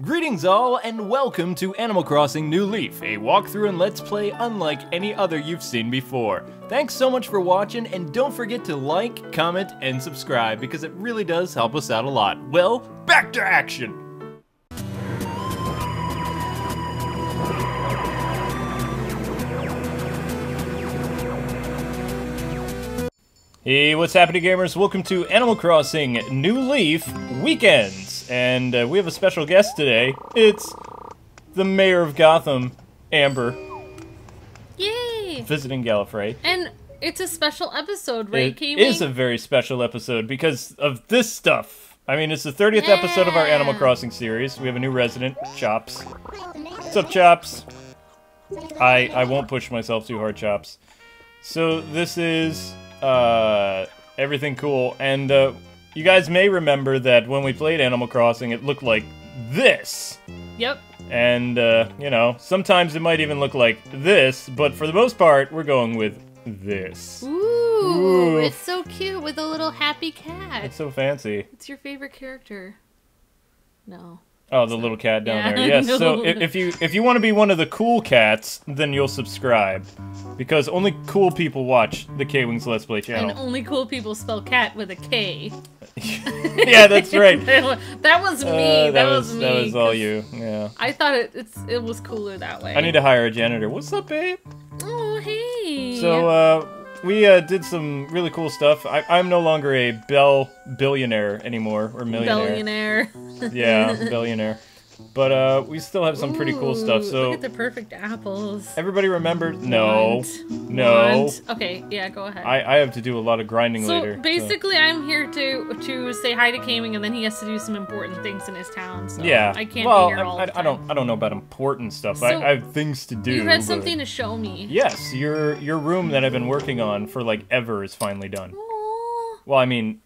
Greetings all, and welcome to Animal Crossing New Leaf, a walkthrough and let's play unlike any other you've seen before. Thanks so much for watching, and don't forget to like, comment, and subscribe, because it really does help us out a lot. Well, back to action! Hey, what's happening, gamers? Welcome to Animal Crossing New Leaf Weekends, and uh, we have a special guest today. It's the mayor of Gotham, Amber, Yay! visiting Gallifrey. And it's a special episode, right, It Kiwi? is a very special episode because of this stuff. I mean, it's the 30th episode of our Animal Crossing series. We have a new resident, Chops. What's up, Chops? I I won't push myself too hard, Chops. So this is uh everything cool, and uh, you guys may remember that when we played Animal Crossing, it looked like this. Yep. And, uh, you know, sometimes it might even look like this, but for the most part, we're going with this. Ooh, Ooh. it's so cute with a little happy cat. It's so fancy. It's your favorite character. No. Oh, the little cat down Yeah, there. Yes. So if, if you if you want to be one of the cool cats, then you'll subscribe, because only cool people watch the K Wings Let's Play And channel. only cool people spell cat with a K. yeah, that's right. that was me. Uh, that, was, me. that was all you. Yeah. I thought it it's it was cooler that way. I need to hire a janitor. What's up, babe? Oh hey. So uh, we uh, did some really cool stuff. I, I'm no longer a Bell billionaire anymore or millionaire. billionaire. Yeah, billionaire. But uh, we still have some pretty cool stuff. So look at the perfect apples. everybody remember? No, Want, no. want. Okay, yeah, go ahead. I, I have to do a lot of grinding So later. basically, I'm here to to say hi to Kaming, and then he has to do some important things in his town. So yeah. I can't well, be here all I, I, I don't. I don't know about important stuff. So, I, I have things to do. You had something to show me. Yes, your your room that I've been working on for like ever is finally done. Aw. Well, I mean,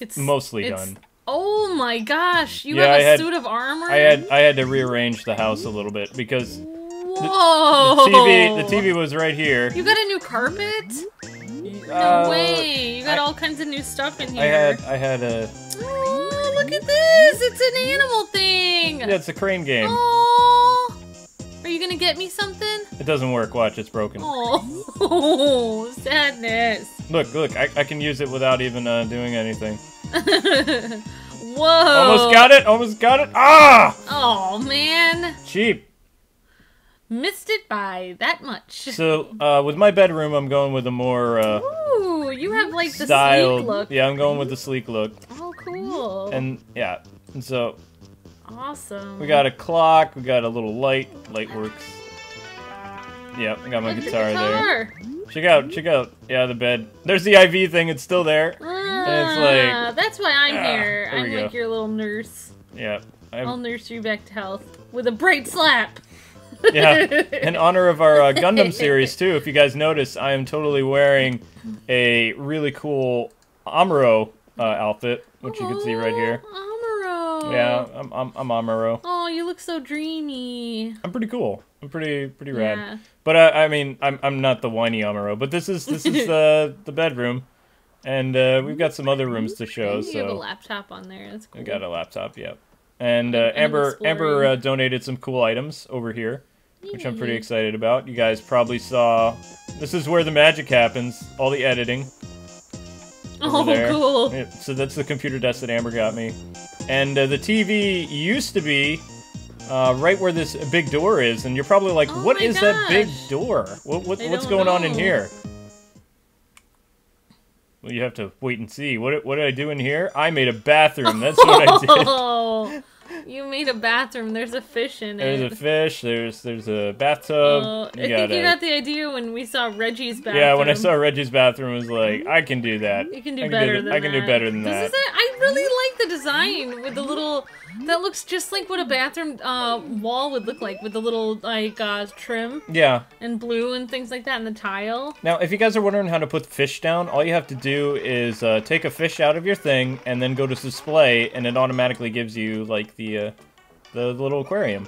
It's mostly it's- done. Oh my gosh! You Yeah, have a had- suit of armor. I had I had to rearrange the house a little bit because the Whoa! TV the TV was right here. You got a new carpet? No Uh, way! You got I- all kinds of new stuff in here. I had I had a Oh, look at this! It's an animal thing. yeah, it's a crane game. Oh, are you gonna get me something? It doesn't work. Watch, it's broken. Oh, sadness. Look, look, I, I can use it without even uh, doing anything. Whoa. Almost got it. Almost got it. Ah, Oh man, cheap. missed it by that much. So uh, with my bedroom, I'm going with a more uh, Ooh, you have like the styled. sleek look. Yeah, I'm going with the sleek look. Oh, cool. And yeah, and so awesome. we got a clock. We got a little light. Light works. Yep, I got my the guitar, there. Check out, check out. Yeah, the bed. There's the IV thing. It's still there. it's like- Ah, that's why I'm Ah, here. I'm like go. your little nurse. Yeah. I'll I'm, nurse you back to health with a bright slap. yeah. In honor of our uh, Gundam series too, if you guys notice, I am totally wearing a really cool Amuro uh, outfit, which you can see right here. Oh, Yeah, I'm I'm, I'm Amuro. Oh, you look so dreamy. I'm pretty cool. I'm pretty pretty rad. Yeah. But uh, I mean, I'm I'm not the whiny Amuro. But this is this is the the bedroom, and uh, we've got some other rooms to show. you have a So laptop on there. That's cool. I got a laptop. Yep. And uh, Amber Amber uh, donated some cool items over here, which I'm pretty excited about. You guys probably saw. This is where the magic happens. All the editing. Oh, there. cool. Yeah, so that's the computer desk that Amber got me. And uh, the TV used to be uh, right where this big door is, and you're probably like, Oh "What is that big door? What, what what's going on in here?" Well, you have to wait and see. What what did I do in here? I made a bathroom. That's what I did. You made a bathroom. There's a fish in There's it. a fish. There's there's a bathtub. I think you got the idea when we saw Reggie's bathroom. yeah, when I saw Reggie's bathroom, I was like, I can do that. You can do I better do, than I can that. do better than This that. is it. I really like the design with the little. That looks just like what a bathroom uh, wall would look like with the little like uh, trim Yeah. and blue and things like that and the tile. Now, if you guys are wondering how to put fish down, all you have to do is uh, take a fish out of your thing and then go to display, and it automatically gives you like the uh, the little aquarium.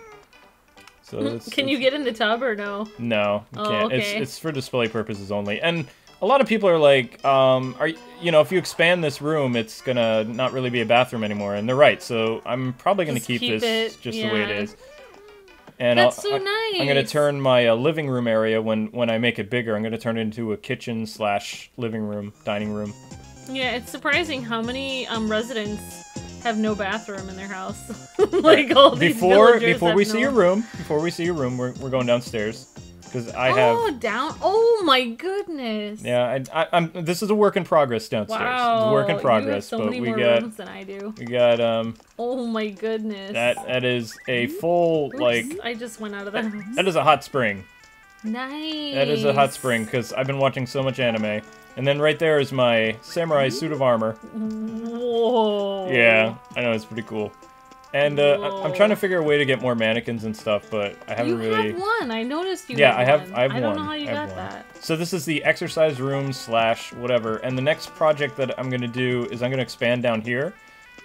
So it's, Can you get in the tub or no? No, you Oh, can't. It's okay. it's for display purposes only. And a lot of people are like, um, are you know, if you expand this room, it's gonna not really be a bathroom anymore, and they're right. So I'm probably gonna keep, keep this it, just the way it is. And That's I'll, so I- I'm gonna turn my uh, living room area when when I make it bigger. I'm gonna turn it into a kitchen slash living room, dining room. Yeah, it's surprising how many um residents have no bathroom in their house. like all these before before we see your room, before we see your room, we're, we're going downstairs because I have. Oh, down. Oh my goodness. Yeah, I, I, I'm. This is a work in progress downstairs. Wow. It's a work in You have progress, so but many we more got rooms than I do. we got um Oh my goodness. that that is a full Oops, like I just went out of the house. that is a hot spring. Nice. That is a hot spring because I've been watching so much anime. And then right there is my samurai suit of armor. Whoa. Yeah, I know it's pretty cool. And uh, I'm trying to figure a way to get more mannequins and stuff, but I haven't You really. have one. I noticed you. Yeah, have I have. One. I have I don't one. know how you got one. that. So this is the exercise room slash whatever, and the next project that I'm gonna do is I'm gonna expand down here,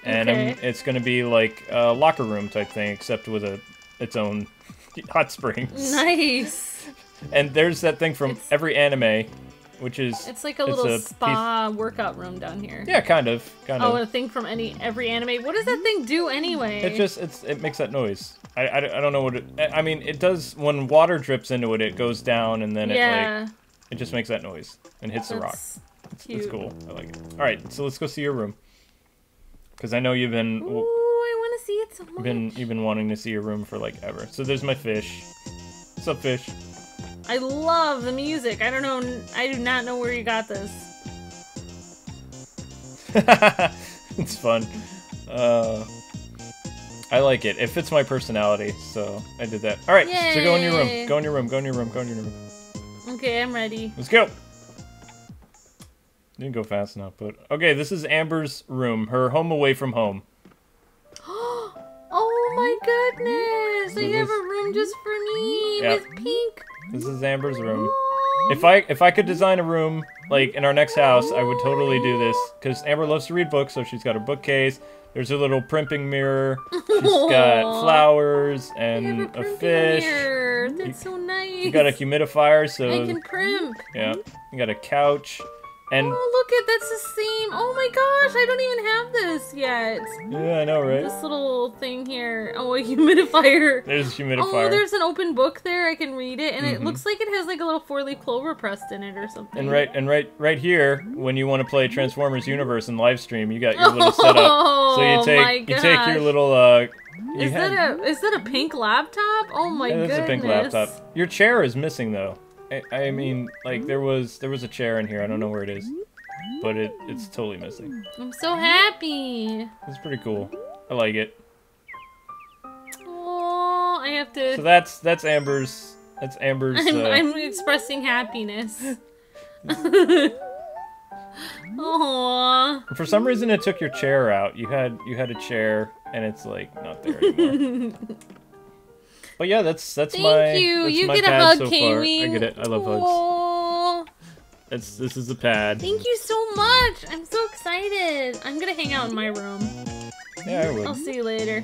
and Okay. it's gonna be like a locker room type thing, except with a its own hot springs. Nice. And there's that thing from It's- every anime, which is It's like a It's little a spa workout room down here. yeah, kind of, kind Oh, of. a thing from any every anime. What does that thing do anyway? It just it's it makes that noise. I, I, I don't know what it. I I mean, it does when water drips into it. It goes down and then it like it just makes that noise and hits the rock. that's It's, it's cool. I like it. All right, so let's go see your room. Because I know you've been Ooh, I want to see it so much. been you've been wanting to see your room for like ever. So there's my fish. What's up, fish? I love the music. I don't know. I do not know where you got this. it's fun. Uh, I like it. It fits my personality, so I did that. All right, so go in your room. Go in your room. Go in your room. Go in your room. Okay, I'm ready. Let's go. Didn't go fast enough, but okay. This is Amber's room, her home away from home. oh my goodness! So I have a room just for me Yep. with pink. This is Amber's room. If I if I could design a room like in our next house, I would totally do this because Amber loves to read books, so she's got her bookcase. There's a little primping mirror. She's got flowers and a, a fish. mirror. That's so nice. You got a humidifier, I so can primp. yeah. You got a couch, and Oh, look at that's the same. Oh my gosh, I don't even have this yet. yeah, I know, right? This little thing here. Oh, a humidifier. There's a humidifier. Oh, there's an open book there. I can read it, and it Mhm. looks like it has like a little four-leaf clover pressed in it or something. And right and right right here, when you want to play Transformers Universe and live stream, you got your little setup. So you Oh take my you take your little uh. You Is had- that a is that a pink laptop? Oh my Yeah, goodness! that's a pink laptop. Your chair is missing though. I, I mean, like there was there was a chair in here. I don't know where it is, but it it's totally missing. I'm so happy. It's pretty cool. I like it. Oh, I have to. So that's that's Amber's. That's Amber's. I'm, uh, I'm expressing happiness. Aww. For some reason, it took your chair out. You had you had a chair, and it's like not there anymore. but yeah, that's that's Thank my you. that's You my get a pad hug, so Kiwi. far. I get it. I love hugs. Aw. That's this is the pad. Thank you so much. I'm so excited. I'm gonna hang out in my room. Yeah, I I'll see you later.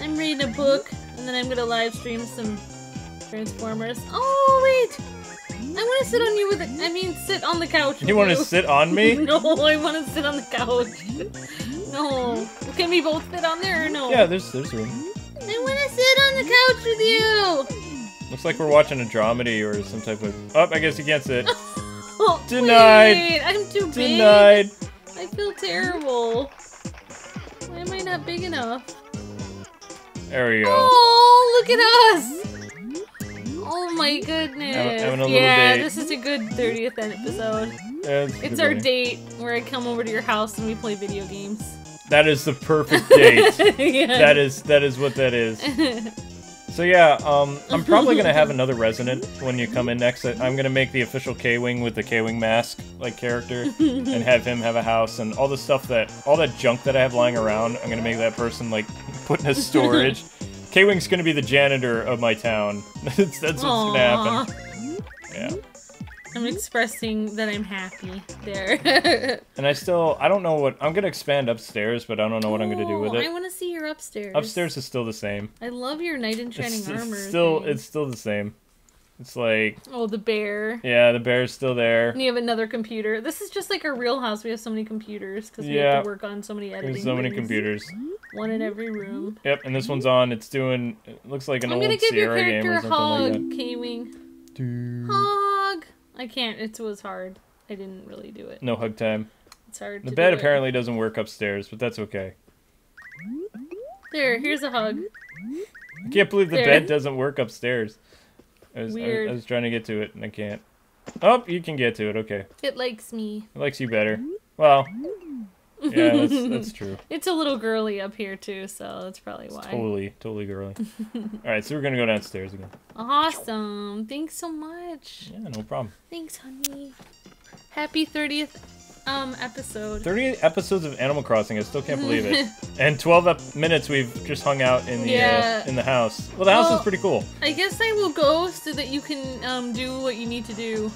I'm reading a book, and then I'm gonna live stream some Transformers. Oh wait, I want to sit on you with. A, I mean, sit on the couch. You want to sit on me? No, I want to sit on the couch. No, can we both sit on there or no? Yeah, there's there's room. I want to sit on the couch with you. Looks like we're watching a dramedy or some type of. Oh, I guess you can't sit. Oh, Denied. wait, I'm too big. Denied. I feel terrible. Why am I not big enough? There we go. Oh, look at us! Oh my goodness. Having- having a yeah, date. this is a good 30th episode. Yeah, it's It's our date where I come over to your house and we play video games. That is the perfect date. yeah. that is that is what that is. So yeah, um, I'm probably gonna have another resident when you come in next. I'm gonna make the official K-wing with the K-wing mask like character, and have him have a house and all the stuff that all that junk that I have lying around. I'm gonna make that person like put in a storage. K-wing's gonna be the janitor of my town. that's that's what's gonna happen. Yeah. I'm expressing that I'm happy there. And I still I don't know what I'm gonna expand upstairs, but I don't know what I'm gonna do with Oh, I want to see your upstairs. Upstairs is still the same. I love your knight in shining It's, it's still thing. it's still the same. It's like, Oh, the bear. yeah, the bear's still there. And you have another computer. This is just like our real house. We have so many computers because we Yeah. have to work on so many editing. There's so many things. computers. One in every room. Yep, and this one's on. It's doing. It looks like an I'm old gonna give your character a something hug, like K-Wing. that. Hug. I can't. It was hard. I didn't really do it. No hug time. It's hard. The bed do apparently doesn't work upstairs, but that's okay. There. Here's a hug. I can't believe the There. bed doesn't work upstairs. I was, I, Weird. I was trying to get to it and I can't. Oh, you can get to it. Okay, It likes me. it likes you better. Well, yeah, that's, that's true. It's a little girly up here too, so that's probably why. Totally, totally girly. All right, so we're gonna go downstairs again. Awesome. Thanks so much. Yeah, no problem. Thanks, honey. Happy 30th um episode. 38 episodes of Animal Crossing. I still can't believe it. and 12 ep- minutes we've just hung out in the Yeah. uh, in the house. Well, the house Well, is pretty cool. I guess I will go so that you can um do what you need to do.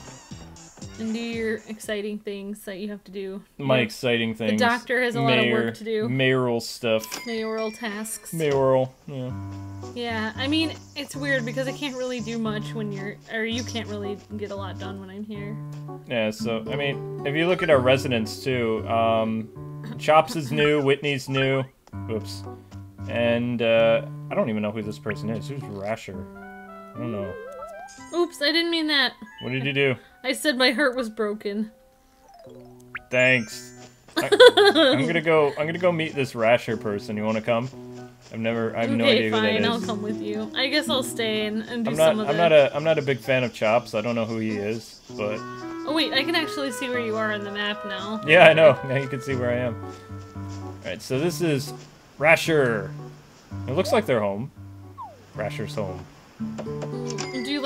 And do your exciting things that you have to do. My exciting things. The doctor has a lot of work to do. Mayoral stuff. mayoral tasks. Mayoral. Yeah. Yeah, I mean, it's weird because I can't really do much when you're, or you can't really get a lot done when I'm here. Yeah. So I mean, if you look at our residents too, um, Chops is new. Whitney's new. Oops. And uh, I don't even know who this person is. Who's Rasher? I don't know. Oops, I didn't mean that. What did you do? I said my heart was broken. Thanks. I, am gonna go. I'm gonna go meet this Rasher person. You want to come? I've never. I have no okay, idea who that fine. I'll come with you. I guess I'll stay and, and do I'm some not. of I'm not a. I'm not a big fan of Chops. I don't know who he is, but Oh wait, I can actually see where you are on the map now. yeah, I know. Now you can see where I am. All right. So this is Rasher. It looks like they're home. Rasher's home.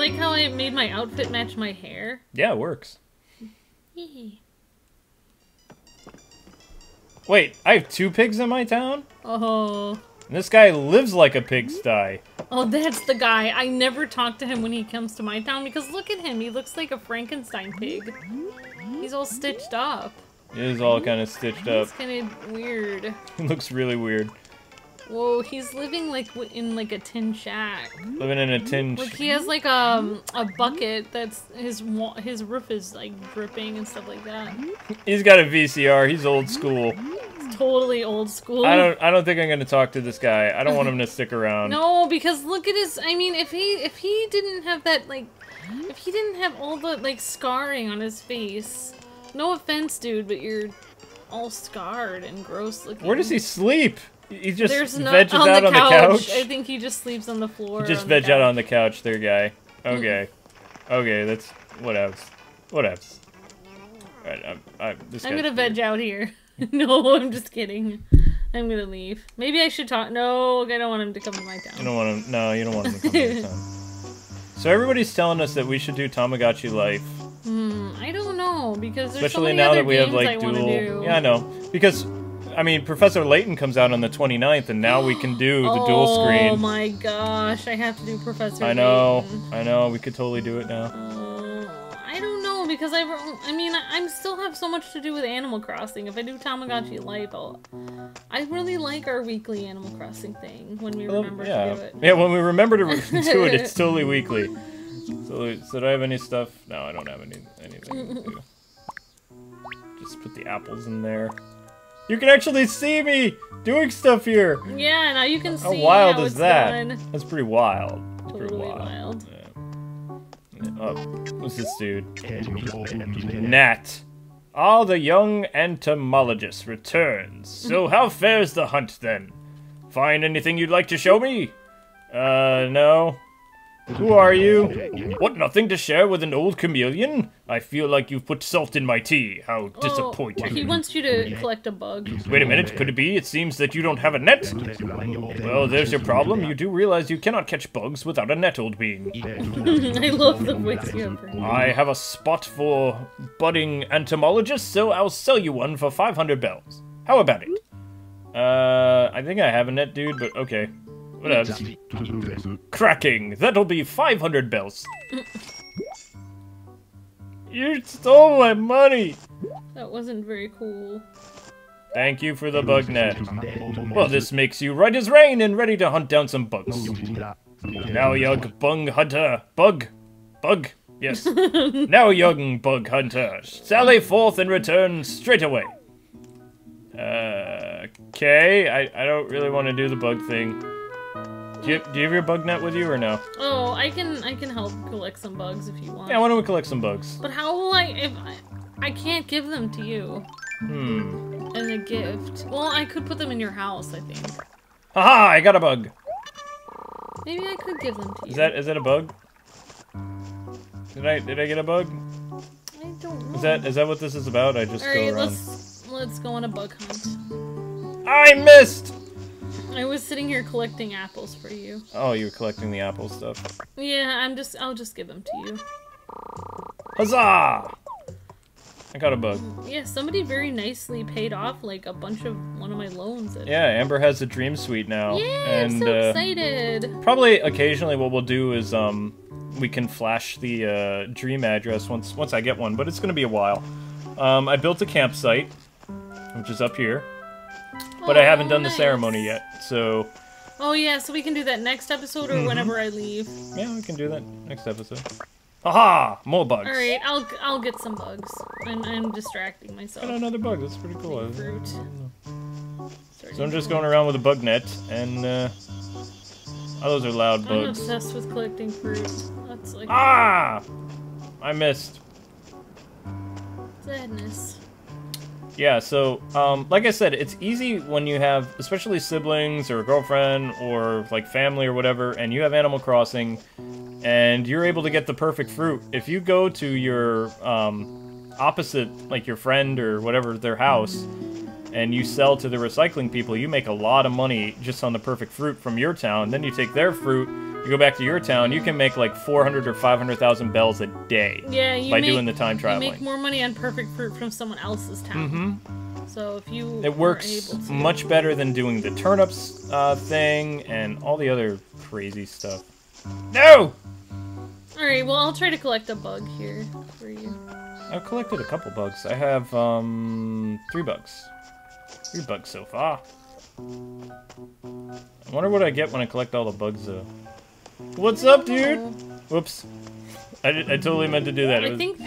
Like how I made my outfit match my hair? Yeah, it works. Yay. Wait, I have two pigs in my town. Oh. And this guy lives like a pigsty. Mm-hmm. Oh, that's the guy. I never talk to him when he comes to my town because look at him. He looks like a Frankenstein pig. He's all stitched up. He is all kind of stitched up. It's kind of weird. He looks really weird. Whoa, he's living like w- in like a tin shack. Living in a tin. Like he has like um a bucket that's his his roof is like dripping and stuff like that. He's got a VCR. He's old school. It's totally old school. I don't. I don't think I'm gonna talk to this guy. I don't want him to stick around. No, because look at his. I mean, if he if he didn't have that like, if he didn't have all the like scarring on his face. No offense, dude, but you're all scarred and gross looking. Where does he sleep? He just There's no veggies on out the on couch. the couch. I think he just sleeps on the floor. He just veg out on the couch. There, guy. Okay. Okay. That's whatevs. Whatevs. Alright. I'm. I, this I'm gonna weird. veg out here. no, I'm just kidding. I'm gonna leave. Maybe I should talk. No, I don't want him to come to my town. You don't want him. No, you don't want him to come to your town. So everybody's telling us that we should do Tamagotchi Life, Hmm, I don't know because there's so especially many now other that we have like I dual. do. Yeah, I know. Because, I mean, Professor Layton comes out on the 29th, and now we can do the oh, dual screen. Oh my gosh, I have to do Professor. I know. Layton. I know. We could totally do it now. Uh, I don't know because I, I mean, I I'm still have so much to do with Animal Crossing. If I do Tamagotchi Life, I'll, I really like our weekly Animal Crossing thing when we Well, remember yeah. to do it. Yeah, when we remember to do it, it's totally weekly. So, so do I have any stuff? No, I don't have any anything to do. Just put the apples in there. You can actually see me doing stuff here. Yeah, now you can How see how wild how is it's that? done. That's pretty wild. That's pretty Totally wild. wild. Yeah. Oh, who's this dude? Nat. Ah, the young entomologist returns. So how fares the hunt then? Find anything you'd like to show me? Uh, no. Who are you? What, nothing to share with an old chameleon? I feel like you've put salt in my tea. How disappointing. Oh, disappointing. he wants you to collect a bug. Wait a minute, could it be? It seems that you don't have a net. Well, there's your problem. You do realize you cannot catch bugs without a net, old bean. I love the voice you have. I have a spot for budding entomologists, so I'll sell you one for 500 bells. How about it? Uh, I think I have a net, dude, but okay. What else? Cracking! That'll be 500 bells. you stole my money! That wasn't very cool. Thank you for the bug net. Well, this makes you right as rain and ready to hunt down some bugs. Now, young bung hunter, bug. bug. Yes. now, young bug hunter, sally forth and return straight away. Uh, okay. I, I don't really want to do the bug thing. Do you, do you have your bug net with you or no? Oh, I can I can help collect some bugs if you want. Yeah, why don't we collect some bugs? But how will I if I, I can't give them to you Hmm. as a gift? Well, I could put them in your house. I think. Haha! I got a bug. Maybe I could give them to you. Is that is that a bug? Did I did I get a bug? I don't know. Is that is that what this is about? I just All go right, around. let's let's go on a bug hunt. I missed. I was sitting here collecting apples for you. Oh, you were collecting the apple stuff. Yeah, I'm just I'll just give them to you. Huzzah! I got a bug. Yeah, somebody very nicely paid off like a bunch of one of my loans. Yeah, Amber has a dream suite now. Yeah, and I'm so uh, excited. probably occasionally what we'll do is um we can flash the uh, dream address once once I get one, but it's gonna be a while. Um, I built a campsite, which is up here, but I Oh, haven't done the ceremony yet. So Oh yeah, so we can do that next episode or Mm-hmm. whenever I leave. yeah, we can do that next episode. Haha! More bugs. All right, I'll I'll get some bugs. I'm I'm distracting myself. Got another bug. That's pretty cool. Fruit. So I'm just going around with a bug net, and uh, oh, those are loud bugs. I'm obsessed with collecting fruit. That's like Ah! I missed. sadness. Yeah, so um, like I said, it's easy when you have, especially siblings or a girlfriend or like family or whatever, and you have Animal Crossing, and you're able to get the perfect fruit. If you go to your um, opposite, like your friend or whatever, their house, and you sell to the recycling people, you make a lot of money just on the perfect fruit from your town. Then you take their fruit, you go back to your town, you can make like 400 or 500,000 bells a day Yeah, you by make, doing the time you make more money on perfect fruit from someone else's town. Mm-hmm. So if you It works to, much better than doing the turnips uh, thing and all the other crazy stuff. No! All right, well I'll try to collect a bug here for you. I've collected a couple bugs. I have um three bugs. Three bugs so far. I wonder what I get when I collect all the bugs though. What's up, dude? Whoops. I, did- I totally meant to do that. I was- think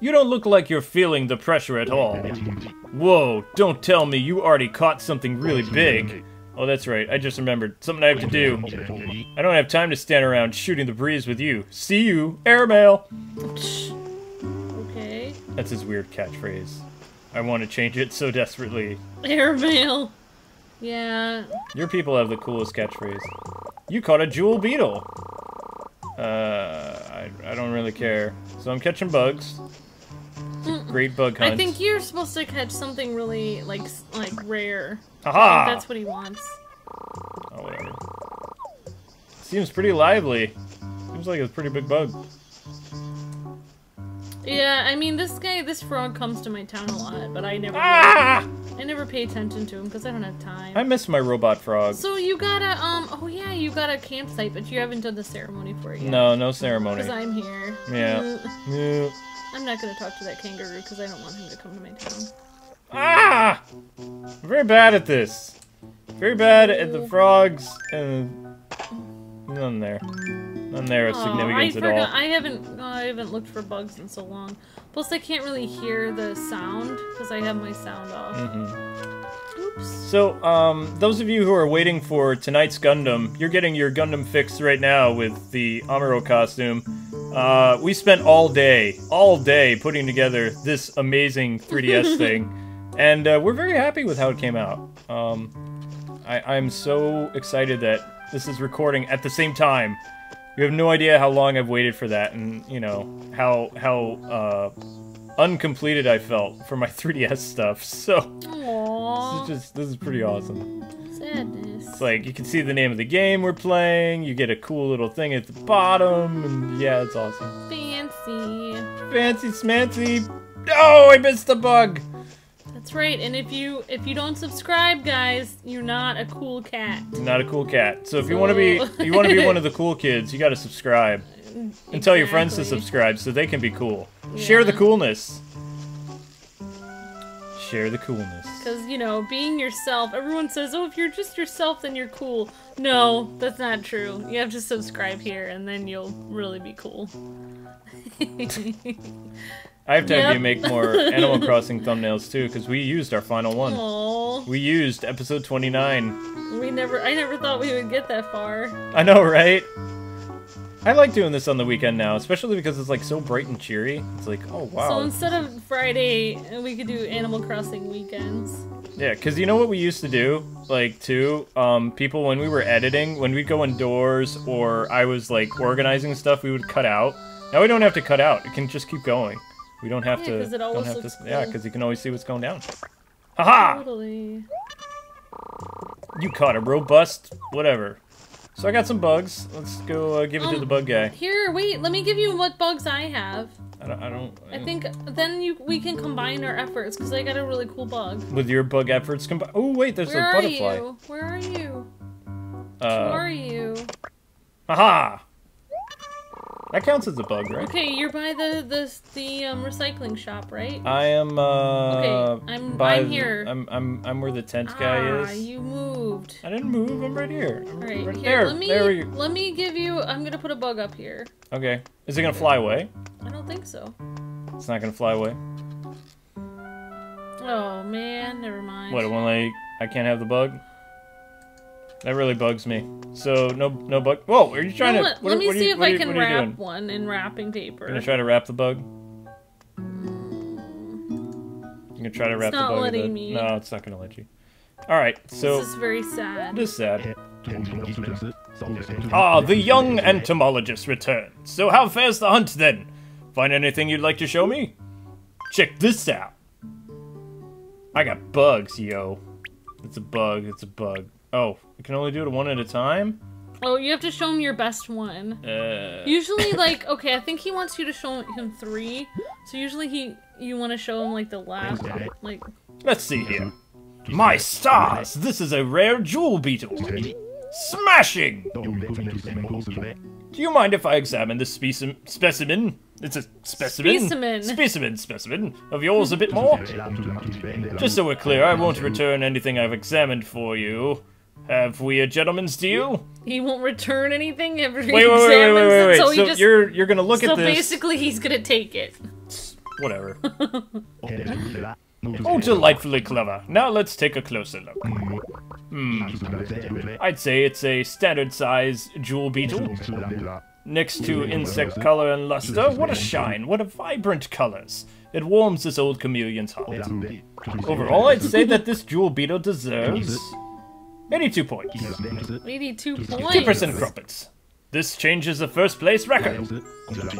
You don't look like you're feeling the pressure at all. Whoa, don't tell me you already caught something really big. Oh, that's right. I just remembered. Something I have to do. I don't have time to stand around shooting the breeze with you. See you, airmail. okay. That's his weird catchphrase. I want to change it so desperately. Airmail. Yeah. Your people have the coolest catchphrase. You caught a jewel beetle. Uh, I, I don't really care. So I'm catching bugs. Great bug hunt. I think you're supposed to catch something really like like rare. Aha! That's what he wants. Oh, whatever. Seems pretty lively. Seems like a pretty big bug. Yeah, I mean this guy, this frog comes to my town a lot, but I never, Ah! I never pay attention to him because I don't have time. I miss my robot frog. So you got a um, oh yeah, you got a campsite, but you haven't done the ceremony for it yet. No, no ceremony. Because I'm here. Yeah. Yeah. I'm not gonna talk to that kangaroo because I don't want him to come to my town. Ah! I'm very bad at this. Very bad at the frogs and none there. None there of Oh, I at all. I haven't. oh, I haven't looked for bugs in so long. Plus, I can't really hear the sound because I have my sound off. Mm-hmm. Oops. So, um, those of you who are waiting for tonight's Gundam, you're getting your Gundam fix right now with the Amuro costume. Uh, we spent all day, all day putting together this amazing 3DS thing, and uh, we're very happy with how it came out. Um, I, I'm so excited that this is recording at the same time. You have no idea how long I've waited for that, and you know how how uh, uncompleted I felt for my 3DS stuff. So. Aww. This is just this is pretty awesome. Sadness. It's like you can see the name of the game we're playing. You get a cool little thing at the bottom, and yeah, it's awesome. Fancy. Fancy smancy. Oh, I missed the bug. That's right. And if you if you don't subscribe, guys, you're not a cool cat. Not a cool cat. So if you want to be you want to be one of the cool kids, you got to subscribe mm, and tell your friends to subscribe so they can be cool. Share the coolness. share the coolness. Because, you know, being yourself, everyone says, oh, if you're just yourself, then you're cool. No, that's not true. You have to subscribe here, and then you'll really be cool. I have to have you make more Animal Crossing thumbnails too, because we used our final one. Aww. We used episode 29. We never, I never thought we would get that far. I know, right? I like doing this on the weekend now, especially because it's like so bright and cheery. It's like, oh wow. So instead of Friday, we could do Animal Crossing weekends. Yeah, because you know what we used to do? Like, too, um, people, when we were editing, when we'd go indoors or I was, like, organizing stuff, we would cut out. Now we don't have to cut out. It can just keep going. We don't have Yeah, to... 'cause it always don't have looks to, Yeah, because you can always see what's going down. Haha! Totally. You caught a robust whatever. So I got some bugs. Let's go uh, give it to Um, the bug guy. Here, wait, let me give you what bugs I have. I don't... I, don't, I think then you we can combine our efforts because I got a really cool bug. With your bug efforts combined... Oh, wait, there's Where a are butterfly. you? Where are you? Uh, Where are you? Haha! That counts as a bug, right? Okay, you're by the the the um, recycling shop, right? I am uh Okay, I'm- by I'm here. I'm I'm I'm where the tent guy is. ah, you moved. I didn't move. I'm right here. I'm All right, right here. there. Let me There let me give you. I'm gonna put a bug up here. Okay. Is it gonna fly away? I don't think so. It's not gonna fly away. Oh man, never mind. What? When like I can't have the bug? That really bugs me. So no no bug. Whoa! Are you You trying know to? what? what Let are- me are see you- if what I you- can what are you wrap doing? one in wrapping paper. Gonna try to wrap the bug. You gonna try to wrap not the bug? letting with it? me. No, it's not gonna let you. All right. So this is very sad. it is sad. Ah, the young entomologist returns. So how fares the hunt then? Find anything you'd like to show me? Check this out. I got bugs, yo. It's a bug, it's a bug. Oh, you can only do it one at a time? Oh, you have to show him your best one. Uh, Usually, like, okay, I think he wants you to show him three. So usually he, you want to show him like the last, like, let's see here. My stars! This is a rare jewel beetle. Smashing! Do you mind if I examine this speci- specimen? It's a specimen. Specimen. Specimen, specimen of yours a bit more. Just so we're clear, I won't return anything I've examined for you. Have we a gentleman's deal? he won't return anything every Wait, wait, wait, wait, wait, wait, wait. So, So, just, you're you're gonna look so at this. So basically he's gonna take it. Whatever. Oh, delightfully clever. Now let's take a closer look. Hmm. I'd say it's a standard size jewel beetle. Next to insect color and luster, what a shine, what a vibrant colors. It warms this old chameleon's heart. Overall, I'd say that this jewel beetle deserves 82 points. 82 points. 2% crumpets. This changes the first place record.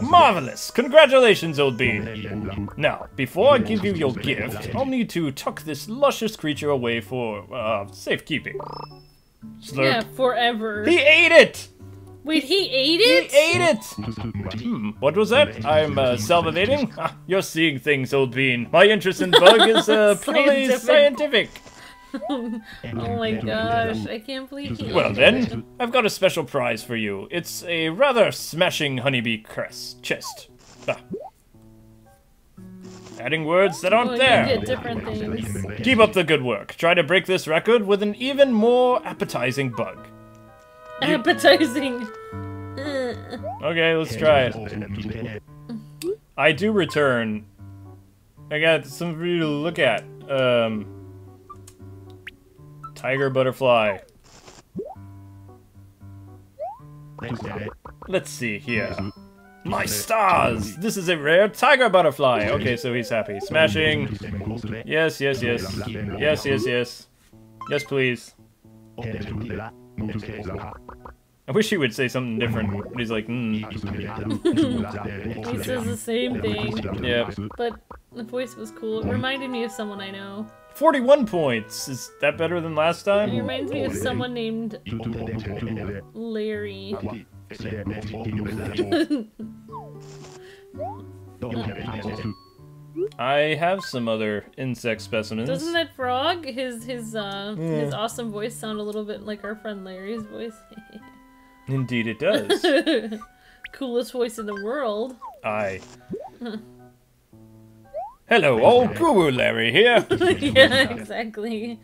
Marvelous! Congratulations, old bean. Now, before I give you your gift, I'll need to tuck this luscious creature away for uh, safekeeping. Slurp. Yeah, forever. He ate it! Wait, he ate it? He ate it! Hmm, what was that? I'm uh, salivating? Ah, you're seeing things, old bean. My interest in bug is uh, purely Scientific. scientific. Oh my gosh, I can't believe he Well then, I've got a special prize for you. It's a rather smashing honeybee crest chest. Ah. Adding words that aren't Oh, you there. get different things. Keep up the good work. Try to break this record with an even more appetizing bug. Appetizing. Okay, let's try it. I do return. I got some for you to look at. Um, tiger butterfly. Let's see here. My stars! This is a rare tiger butterfly. Okay, so he's happy. Smashing. Yes, yes, yes. Yes, yes, yes. Yes, please. I wish he would say something different. But he's like, hmm. he says the same thing, Yeah. but the voice was cool. It reminded me of someone I know. 41 points. Is that better than last time? It reminds me of someone named Larry. I have some other insect specimens. Doesn't that frog, his his uh his awesome voice sound a little bit like our friend Larry's voice? Indeed, it does. Coolest voice in the world. I. Hello, old Guru Larry here. yeah, exactly.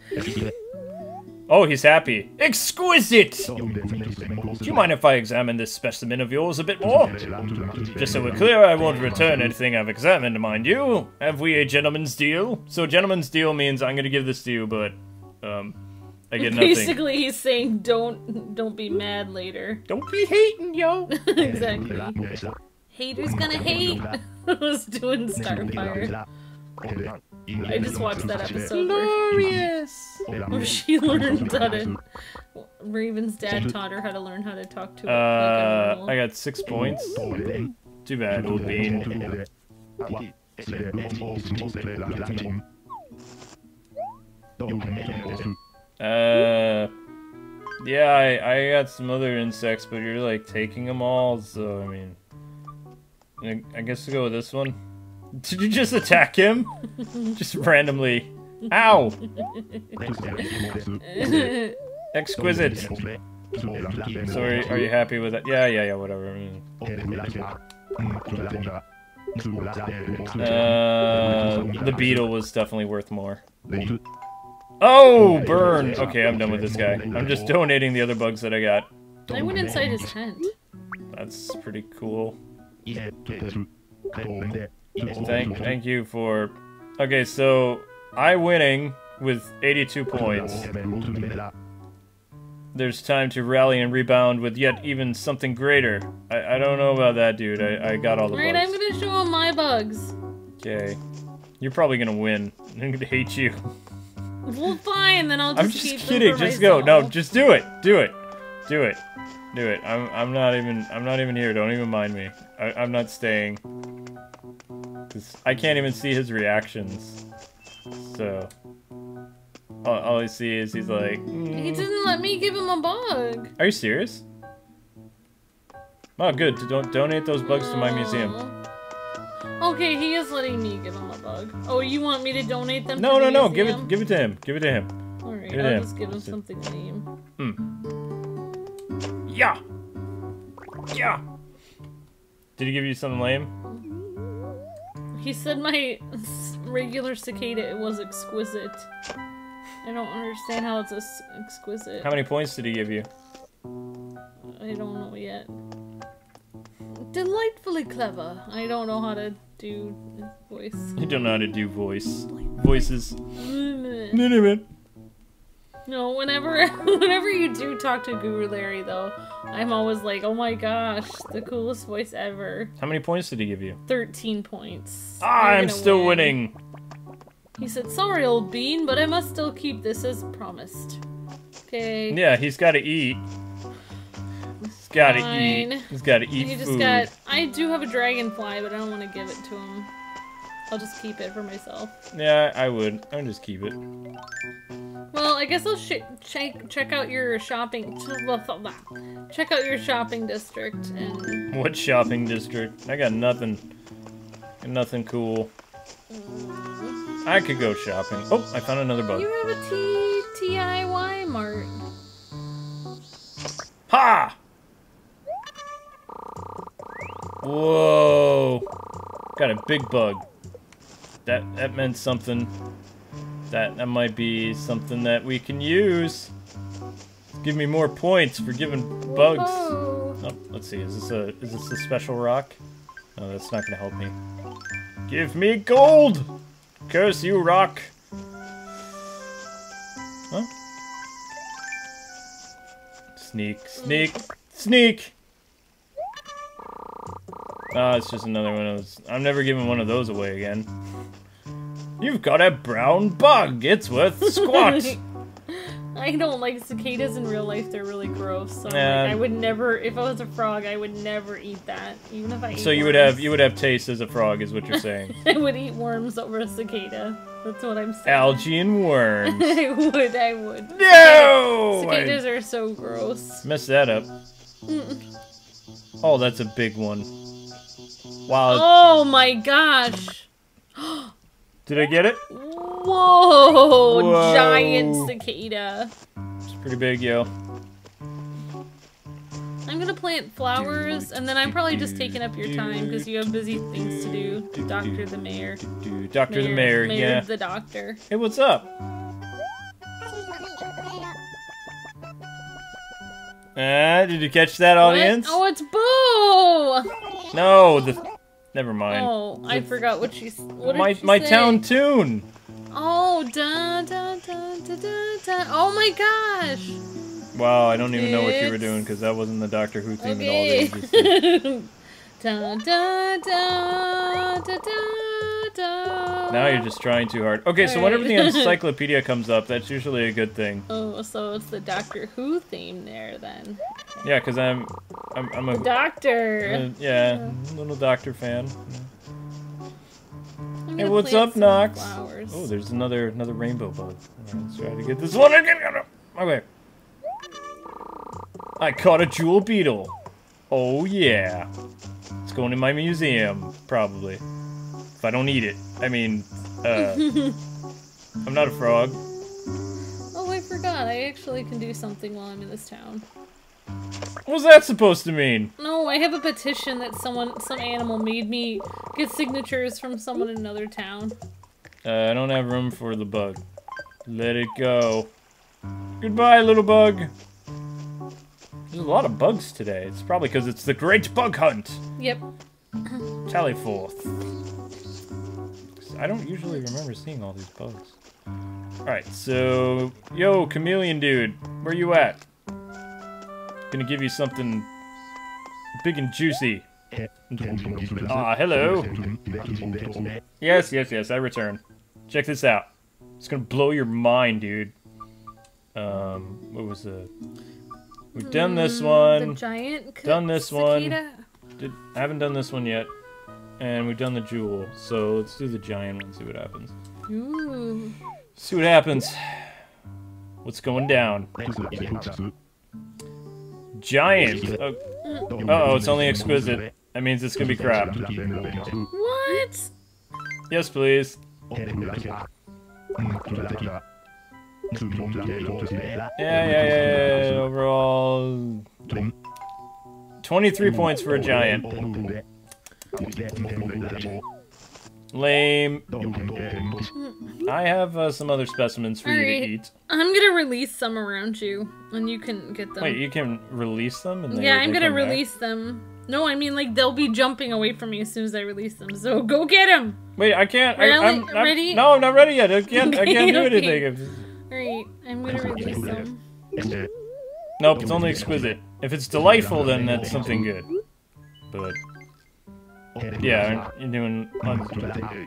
Oh, he's happy. Exquisite! Do you mind if I examine this specimen of yours a bit more? Just so we're clear, I won't return anything I've examined, mind you. Have we a gentleman's deal? So, gentleman's deal means I'm gonna give this to you, but, um, I get nothing. Basically, he's saying don't don't be mad later. Don't be hating, yo! exactly. Haters gonna hate. I was doing Starfire. I just watched that episode where, Glorious! where she learned how to. Raven's dad taught her how to learn how to talk to. Uh, like a I got six points. Too bad, old bean. Uh, yeah, I, I got some other insects, but you're like taking them all, so I mean, I, I guess to go with this one. Did you just attack him? just randomly. Ow! Exquisite. So are, are you happy with that? Yeah, yeah, yeah, whatever. Uh, the beetle was definitely worth more. Oh, burn! Okay, I'm done with this guy. I'm just donating the other bugs that I got. I went inside his tent. That's pretty cool. Thank, thank you for... Okay, so I winning with 82 points. There's time to rally and rebound with yet even something greater. I, I don't know about that, dude. I, I got all the Alright, I'm gonna show him my bugs. Okay. You're probably gonna win. I'm gonna hate you. Well, fine, then I'll just I'm just keep kidding. for Just go. No, just do it. Do it. Do it. Do it. I'm I'm not even I'm not even here. Don't even mind me. I, I'm not staying. Cause I can't even see his reactions. So all, all I see is he's like. He "Mm." didn't let me give him a bug. Are you serious? Oh, good. Don't donate those bugs to my museum. Okay, he is letting me give him a bug. Oh, you want me to donate them? No, no, the no. Give it. Give it to him. Give it to him. Alright, give it I'll him. just give him something lame. Yeah. Yeah. Did he give you something lame? He said my regular cicada it was exquisite. I don't understand how it's as exquisite. How many points did he give you? I don't know yet. Delightfully clever. I don't know how to do voice. You don't know how to do voice. Voices. No, whenever whenever you do talk to Guru Larry though, I'm always like, oh my gosh, the coolest voice ever. How many points did he give you? 13 points. Ah, I'm still win. winning. He said, sorry old bean, but I must still keep this as promised. Okay. Yeah, he's got to eat. He's got to eat. He's got to eat He just food. got. I do have a dragonfly, but I don't want to give it to him. I'll just keep it for myself. Yeah, I would. I would just keep it. Well, I guess I'll check check out your shopping. Check out your shopping district and What shopping district? I got nothing. Got nothing cool. Mm-hmm. I could go shopping. Oh, I found another bug. you have a T TIY mart. Ha! Whoa! Got a big bug. That that meant something. That that might be something that we can use. Give me more points for giving bugs. Oh, let's see. Is this a is this a special rock? No, that's not gonna help me. Give me gold! Curse you, rock! Huh? Sneak, sneak, sneak! Ah, it's just another one of those. I'm never giving one of those away again. You've got a brown bug. It's worth squat. I don't like cicadas in real life. They're really gross. So like, I um, would never. If I was a frog, I would never eat that. Even if I. so you would worms. have you would have taste as a frog, is what you're saying. I would eat worms over a cicada. That's what I'm saying. Algae and worms. I would. I would. No! I Cicadas are so gross. Mess that up. Mm. Oh, that's a big one. Wow. Oh my gosh! Did I get it? Whoa! Whoa. Giant cicada. It's pretty big, yo. I'm gonna plant flowers, and then I'm probably just taking up your time because you have busy things to do. Doctor the mayor. Doctor the mayor, mayor yeah. the doctor. Hey, what's up? Uh, did you catch that, audience? What? Oh, it's Boo! No, the. Never mind. Oh, I forgot what she. What my she my say? town tune. Oh, dun dun dun dun dun. Oh my gosh. Wow, I don't even know what you were doing because that wasn't the Doctor Who theme at all. Okay. They just did. dun dun. Now you're just trying too hard. Okay, so whenever the encyclopedia comes up, that's usually a good thing. Oh, so it's the Doctor Who theme there then. Yeah, because I'm, I'm, I'm a, Doctor. uh, yeah, little Doctor fan. I'm Hey, what's up, some Nox? Flowers. Oh, there's another another rainbow bug. Alright, let's try to get this one again. Okay. I caught a jewel beetle. Oh yeah. It's going in my museum, probably. If I don't eat it. I mean, uh, I'm not a frog. Oh, I forgot. I actually can do something while I'm in this town. What's that supposed to mean? No, I have a petition that someone, some animal made me get signatures from someone in another town. Uh, I don't have room for the bug. Let it go. Goodbye, little bug. There's a lot of bugs today. It's probably because it's the Great Bug Hunt. Yep. Tally forth. I don't usually remember seeing all these bugs. Alright, so... Yo, chameleon dude, where you at? Gonna give you something big and juicy. Ah, hello. Yes, yes, yes, I return. Check this out. It's gonna blow your mind, dude. Um, what was the... We've done this Mm, one. The giant. Done this one. Did, I haven't done this one yet. And we've done the jewel, so let's do the giant one, see what happens. Ooh. See what happens. What's going down? Giant! Oh, uh-oh, it's only exquisite. That means it's gonna be crap. What? Yes, please. Yeah, yeah, yeah, yeah. Overall... 23 points for a giant. Lame. I have uh, some other specimens for you to eat. I'm gonna release some around you, and you can get them. Wait, you can release them? And they, yeah, I'm gonna come back? release them. No, I mean like they'll be jumping away from me as soon as I release them. So go get them. Wait, I can't. I? I'm, I'm, Ready? No, I'm not ready yet. I can't. I Okay, can't do okay. anything. All right, I'm gonna release them. Nope, it's only exquisite. If it's delightful, then that's something good. But yeah, you're doing. Un-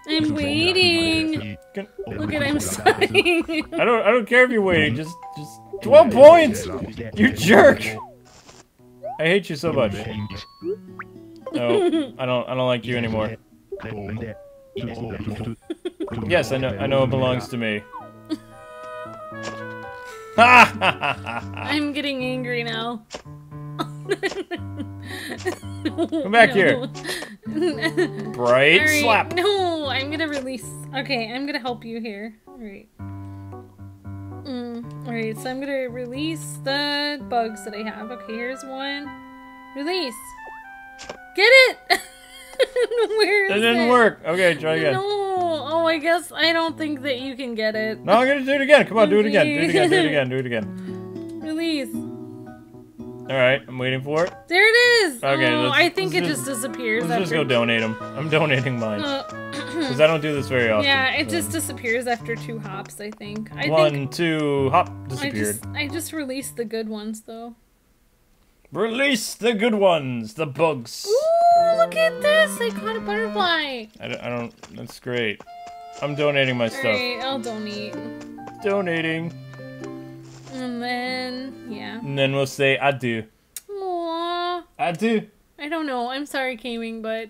I'm waiting. Look at I'm sighing. I don't. I don't care if you're waiting. Just, just twelve points. You jerk. I hate you so much. No, I don't. I don't like you anymore. Yes, I know. I know it belongs to me. I'm getting angry now. Come back here. Bright Alright, slap. No, I'm gonna release. Okay, I'm gonna help you here. Alright. Mm, Alright, so I'm gonna release the bugs that I have. Okay, here's one. Release. Get it! Where is That didn't it? work. Okay, try again. No. Oh, I guess I don't think that you can get it. No, I'm gonna do it again. Come on, do it again. Do it again. Do it again. Do it again. Release. All right, I'm waiting for it. There it is. Okay, oh, I think it just- just disappears. Let's just go donate them. I'm donating mine Uh, because I don't do this very often. yeah, it so. just disappears after two hops. I think. I One, think two, hop, I disappeared. just I just released the good ones though. Release the good ones, the bugs. Ooh, look at this! I caught a butterfly. I don't, I don't. That's great. I'm donating my stuff. Alright, I'll donate. Donating, And then yeah. and then we'll say adieu. Aww. Adieu. I don't know. I'm sorry, Kaming, but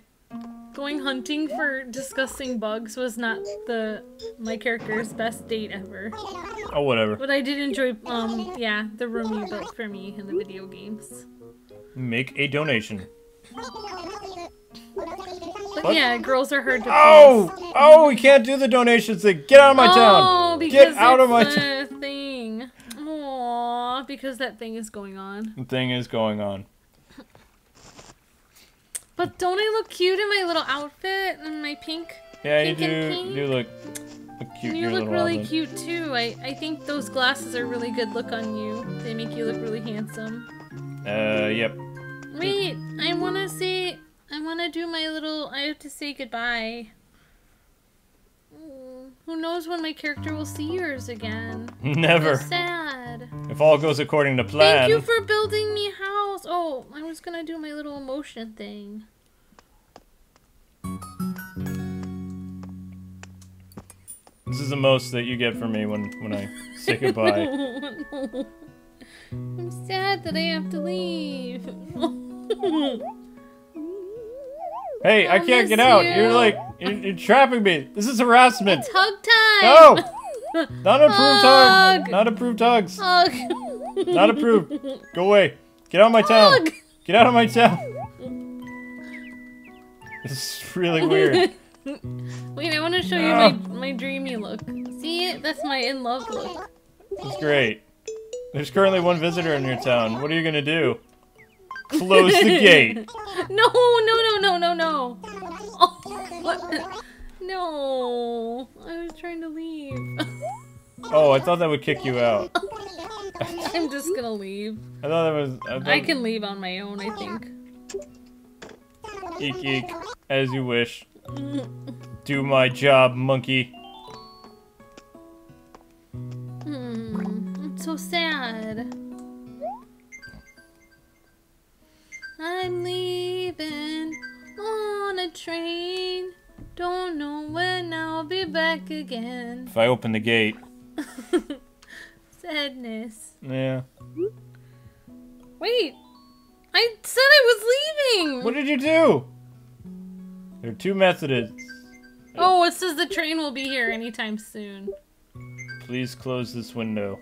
going hunting for disgusting bugs was not the my character's best date ever. Oh, whatever. But I did enjoy um yeah, the room you built for me in the video games. Make a donation. But What? yeah, girls are hard to Oh! Oh, we can't do the donations thing. Get out of my oh, town. Get out of my town. Aww, because that thing is going on. The thing is going on. But don't I look cute in my little outfit and my pink? Yeah, you Pink and do, do look, look cute. in you look really outfit. cute too. I, I think those glasses are really good look on you. They make you look really handsome. Uh, yep. Wait, I wanna say I wanna do my little I have to say goodbye. Who knows when my character will see yours again? Never. Sad. If all goes according to plan. Thank you for building me a house. Oh, I was gonna do my little emotion thing. This is the most that you get from me when when I say goodbye. I'm sad that I have to leave. Hey, I I can't get out. you. You're like you're, you're trapping me. This is harassment. it's hug time. No, not approved hug. Hug. Not approved hugs. Hug. Not approved. Go away. Get out of my town. Get out of my town. This is really weird. Wait, I want to show you my ah. my dreamy look. See, that's my in love look. It's great. There's currently one visitor in your town. What are you gonna do? Close the gate. No, no, no, no, no, no. Oh, what? No, I was trying to leave. Oh, I thought that would kick you out. I'm just gonna leave. I thought that was. I, thought, I can leave on my own, I think. Eek eek. As you wish. Do my job, monkey. Hmm, I'm so sad. I'm leaving on a train. Don't know when I'll be back again. If I open the gate. Sadness. Yeah. Wait, I said I was leaving. What did you do? There are two methods. Oh, it says the train will be here anytime soon. Please close this window.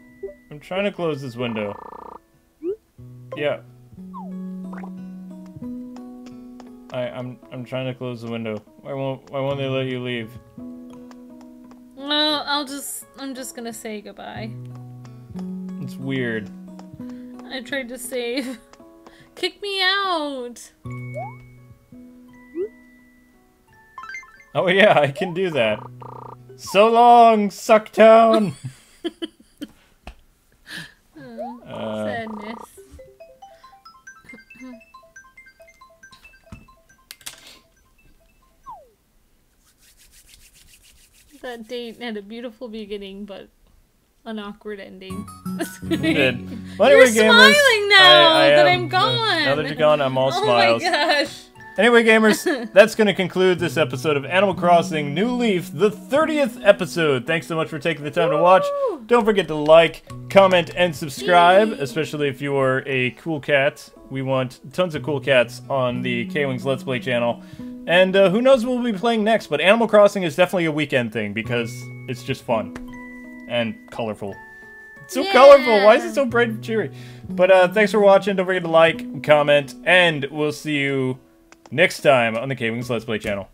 I'm trying to close this window. Yeah. I, I'm I'm trying to close the window. Why won't why won't they let you leave? Well, I'll just I'm just gonna say goodbye. It's weird. I tried to save. Kick me out. Oh yeah, I can do that. So long, Sucktown. Oh, Uh, sadness. That date had a beautiful beginning, but an awkward ending. You're gamers, smiling now I- I that am. I'm gone. Now that you're gone, I'm all oh smiles. my gosh. Anyway, gamers, that's going to conclude this episode of Animal Crossing New Leaf, the 30th episode. Thanks so much for taking the time to watch. Don't forget to like, comment, and subscribe, especially if you are a cool cat. We want tons of cool cats on the K-Wings Let's Play channel. And uh, who knows what we'll be playing next, but Animal Crossing is definitely a weekend thing because it's just fun and colorful. It's so Yeah. colorful. Why is it so bright and cheery? But uh, thanks for watching. Don't forget to like, comment, and we'll see you next time on the K-Wings Let's Play channel.